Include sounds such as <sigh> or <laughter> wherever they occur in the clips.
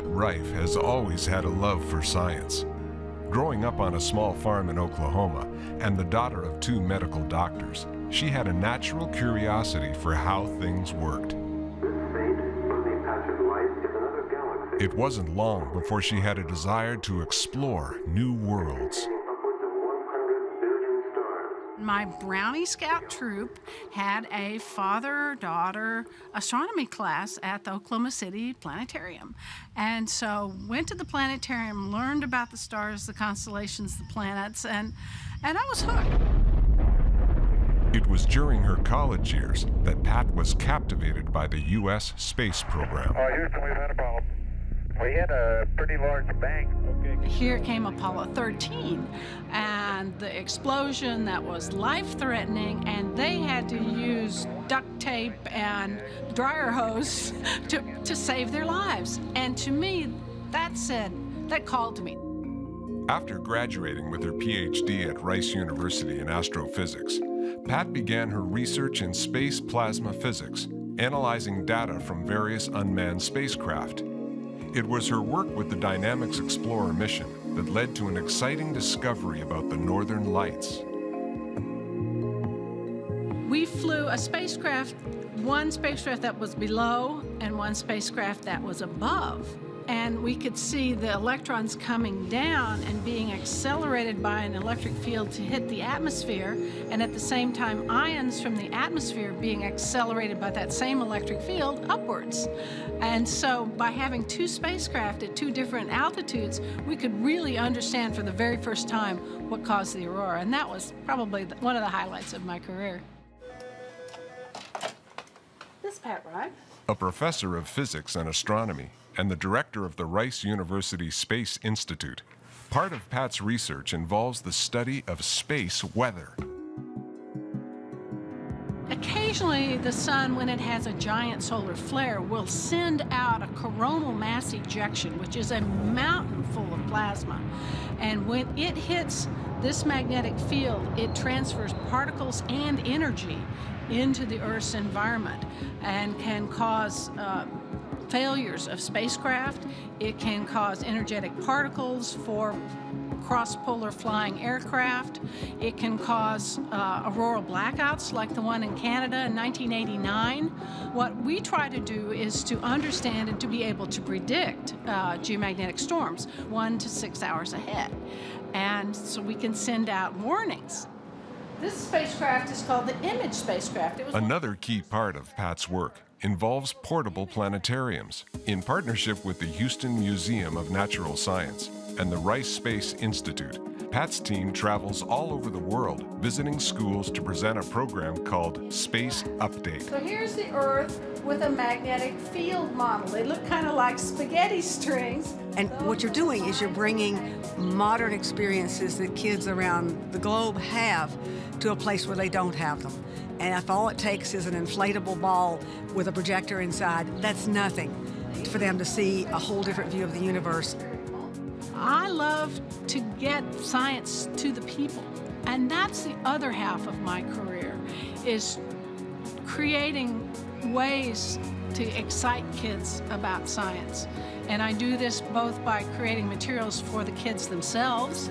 Pat Reiff has always had a love for science. Growing up on a small farm in Oklahoma and the daughter of two medical doctors, she had a natural curiosity for how things worked. It wasn't long before she had a desire to explore new worlds. My Brownie Scout troop had a father daughter astronomy class at the Oklahoma City Planetarium. And so went to the planetarium, learned about the stars, the constellations, the planets, and, and I was hooked. It was during her college years that Pat was captivated by the U.S. space program. Oh, Houston, we've had a problem. We hit a pretty large bang. Okay. Here came Apollo 13 and the explosion that was life threatening, and they had to use duct tape and dryer hose <laughs> to, to save their lives. And to me, that said, that called to me. After graduating with her PhD at Rice University in astrophysics, Pat began her research in space plasma physics, analyzing data from various unmanned spacecraft. It was her work with the Dynamics Explorer mission that led to an exciting discovery about the Northern Lights. We flew a spacecraft, one spacecraft that was below and one spacecraft that was above and we could see the electrons coming down and being accelerated by an electric field to hit the atmosphere, and at the same time, ions from the atmosphere being accelerated by that same electric field upwards. And so, by having two spacecraft at two different altitudes, we could really understand for the very first time what caused the aurora, and that was probably one of the highlights of my career. This Pat Reiff? A professor of physics and astronomy and the director of the Rice University Space Institute. Part of Pat's research involves the study of space weather. Occasionally, the sun, when it has a giant solar flare, will send out a coronal mass ejection, which is a mountain full of plasma. And when it hits this magnetic field, it transfers particles and energy into the Earth's environment and can cause uh, failures of spacecraft. It can cause energetic particles for cross-polar flying aircraft. It can cause uh, auroral blackouts like the one in Canada in 1989. What we try to do is to understand and to be able to predict uh, geomagnetic storms one to six hours ahead. And so we can send out warnings. This spacecraft is called the IMAGE spacecraft. Another key part of Pat's work involves portable planetariums in partnership with the Houston Museum of Natural Science and the Rice Space Institute. Pat's team travels all over the world visiting schools to present a program called Space Update. So here's the Earth with a magnetic field model. They look kind of like spaghetti strings. And what you're doing is you're bringing modern experiences that kids around the globe have to a place where they don't have them. And if all it takes is an inflatable ball with a projector inside, that's nothing for them to see a whole different view of the universe. I love to get science to the people. And that's the other half of my career, is creating ways to excite kids about science. And I do this both by creating materials for the kids themselves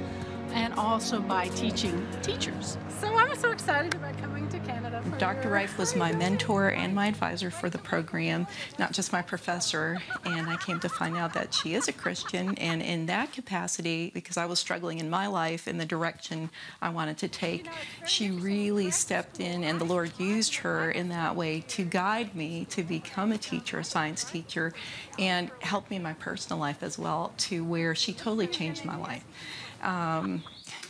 also by teaching teachers. So I'm so excited about coming to Canada. Dr. Reiff was my mentor and my advisor for the program, not just my professor. And I came to find out that she is a Christian. And in that capacity, because I was struggling in my life in the direction I wanted to take, she really stepped in and the Lord used her in that way to guide me to become a teacher, a science teacher, and help me in my personal life as well to where she totally changed my life. Um,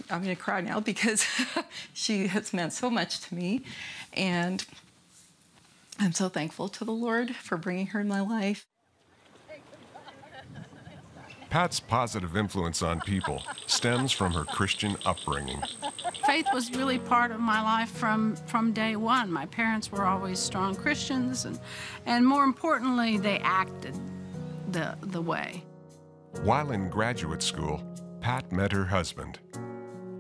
I'm going to cry now because <laughs> she has meant so much to me. And I'm so thankful to the Lord for bringing her in my life. Pat's positive influence on people stems from her Christian upbringing. Faith was really part of my life from, from day one. My parents were always strong Christians, and, and more importantly, they acted the, the way. While in graduate school, Pat met her husband.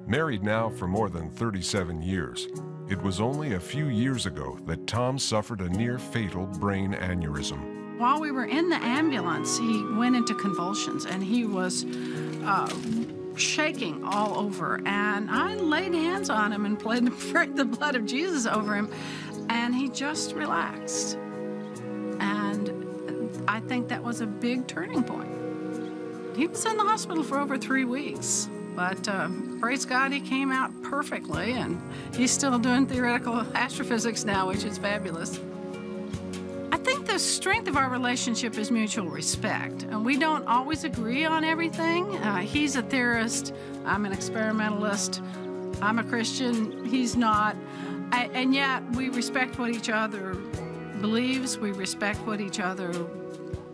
Married now for more than 37 years, it was only a few years ago that Tom suffered a near fatal brain aneurysm. while we were in the ambulance, he went into convulsions and he was uh, shaking all over. And I laid hands on him and played <laughs> the blood of Jesus over him, and he just relaxed. And I think that was a big turning point. He was in the hospital for over three weeks. But uh, praise God, he came out perfectly, and he's still doing theoretical astrophysics now, which is fabulous. I think the strength of our relationship is mutual respect. And we don't always agree on everything. Uh, he's a theorist, I'm an experimentalist, I'm a Christian, he's not. I, and yet, we respect what each other believes, we respect what each other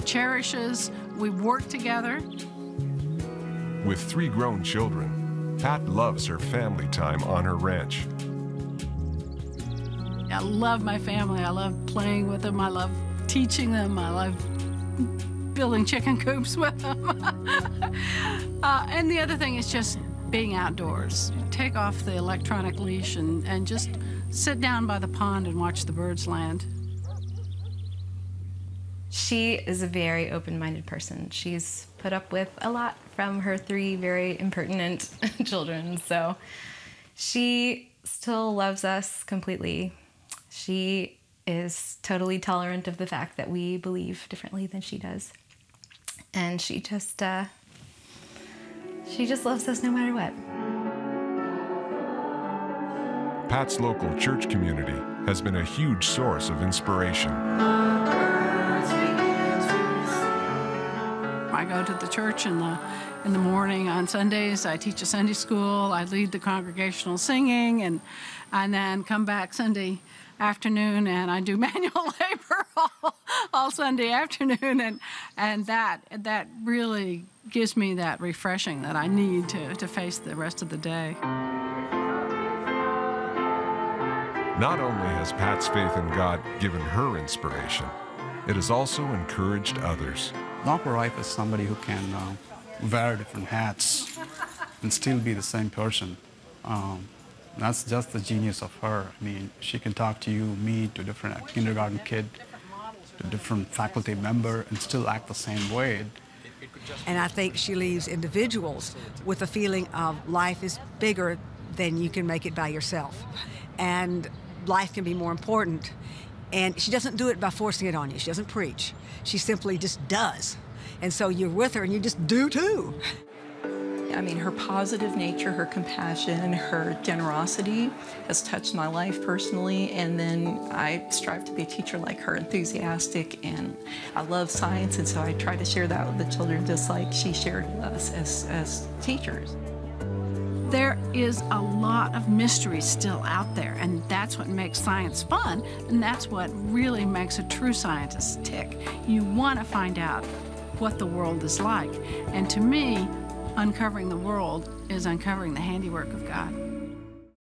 cherishes, we work together. With three grown children, Pat loves her family time on her ranch. I love my family. I love playing with them. I love teaching them. I love building chicken coops <laughs> with them. <laughs> uh, and the other thing is just being outdoors. Take off the electronic leash and, and just sit down by the pond and watch the birds land. She is a very open minded person. She's put up with a lot from her three very impertinent <laughs> children. So she still loves us completely. She is totally tolerant of the fact that we believe differently than she does. And she just, uh, she just loves us no matter what. Pat's local church community has been a huge source of inspiration. Go to the church in the in the morning on Sundays. I teach a Sunday school. I lead the congregational singing, and and then come back Sunday afternoon and I do <laughs> manual labor all, all Sunday afternoon, and and that that really gives me that refreshing that I need to to face the rest of the day. Not only has Pat's faith in God given her inspiration, it has also encouraged others. Not wife is somebody who can uh, wear different hats and still be the same person. Um, that's just the genius of her. I mean, she can talk to you, me, to a different kindergarten kid, to different faculty member, and still act the same way. And I think she leaves individuals with a feeling of life is bigger than you can make it by yourself. And life can be more important. And she doesn't do it by forcing it on you. She doesn't preach. She simply just does. And so you're with her and you just do too. I mean, her positive nature, her compassion, her generosity has touched my life personally. And then I strive to be a teacher like her, enthusiastic, and I love science. And so I try to share that with the children just like she shared with us as, as teachers. There is a lot of mystery still out there, and that's what makes science fun, and that's what really makes a true scientist tick. You want to find out what the world is like. And to me, uncovering the world is uncovering the handiwork of God.